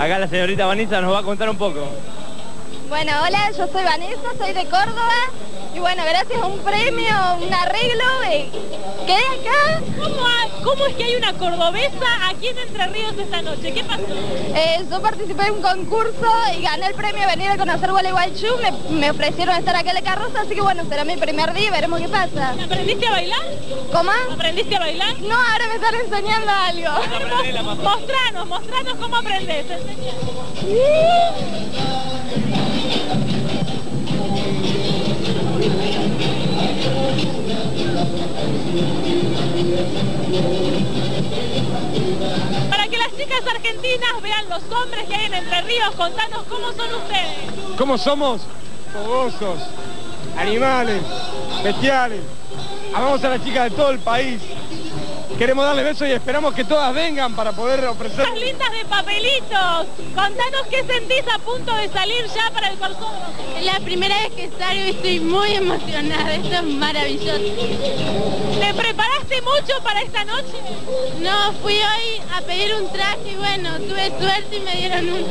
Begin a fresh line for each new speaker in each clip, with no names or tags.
Acá la señorita Vanessa nos va a contar un poco.
Bueno, hola, yo soy Vanessa, soy de Córdoba y bueno, gracias a un premio, un arreglo, eh, quedé acá.
¿Cómo, ha- ¿Cómo es que hay una cordobesa aquí en Entre Ríos esta noche? ¿Qué pasó?
Eh, yo participé en un concurso y gané el premio de venir a conocer Gualeguaychú, me, me ofrecieron estar acá en la carroza, así que bueno, será mi primer día y veremos qué pasa.
¿Aprendiste a bailar?
¿Cómo?
¿Aprendiste a bailar?
No, ahora me están enseñando algo.
Mostranos, mostranos cómo aprendés. enseñá. Argentinas vean los hombres que hay en Entre Ríos, contanos cómo son ustedes.
¿Cómo somos? Fogosos, animales, bestiales. Amamos a las chicas de todo el país. Queremos darle besos y esperamos que todas vengan para poder ofrecer...
Las lindas de papelitos. Contanos qué sentís a punto de salir ya para el corsódromo.
Es la primera vez que salgo y estoy muy emocionada, esto es maravilloso.
¿Te preparaste mucho para esta noche?
No, fui hoy a pedir un traje y bueno, tuve suerte y me dieron uno.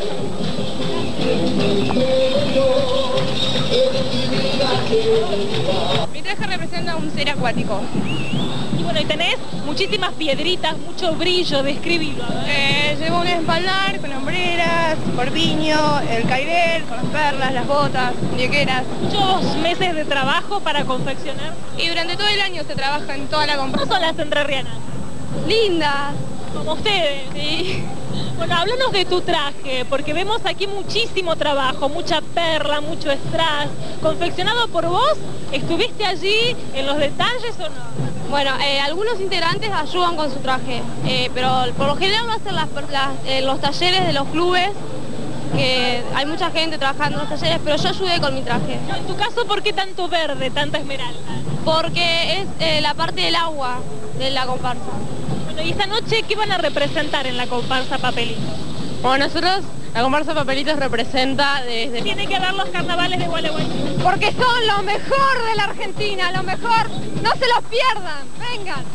Mi traje representa un ser acuático.
Bueno, y tenés muchísimas piedritas, mucho brillo, describilo.
Eh, llevo un espaldar con hombreras, corpiño, el cairel, con las perlas, las botas, muñequeras.
Muchos meses de trabajo para confeccionar.
Y durante todo el año se trabaja en toda la
¿Cómo
compra.
son las entrerrianas?
Lindas.
Como ustedes.
Sí.
Bueno, háblanos de tu traje, porque vemos aquí muchísimo trabajo, mucha perla, mucho strass. ¿Confeccionado por vos? ¿Estuviste allí en los detalles o no?
Bueno, eh, algunos integrantes ayudan con su traje, eh, pero por lo general lo hacen las las- eh, los talleres de los clubes, que hay mucha gente trabajando en los talleres, pero yo ayudé con mi traje,
En tu caso, ¿por qué tanto verde, tanta esmeralda?
porque es eh, la parte del agua de la comparsa.
Bueno, y esta noche, ¿qué van a representar en la comparsa Papelito?
Bueno, nosotros, la comparsa Papelitos representa desde...
Tiene que ver los carnavales de Gualeguaychú.
Porque son lo mejor de la Argentina, lo mejor, no se los pierdan, vengan.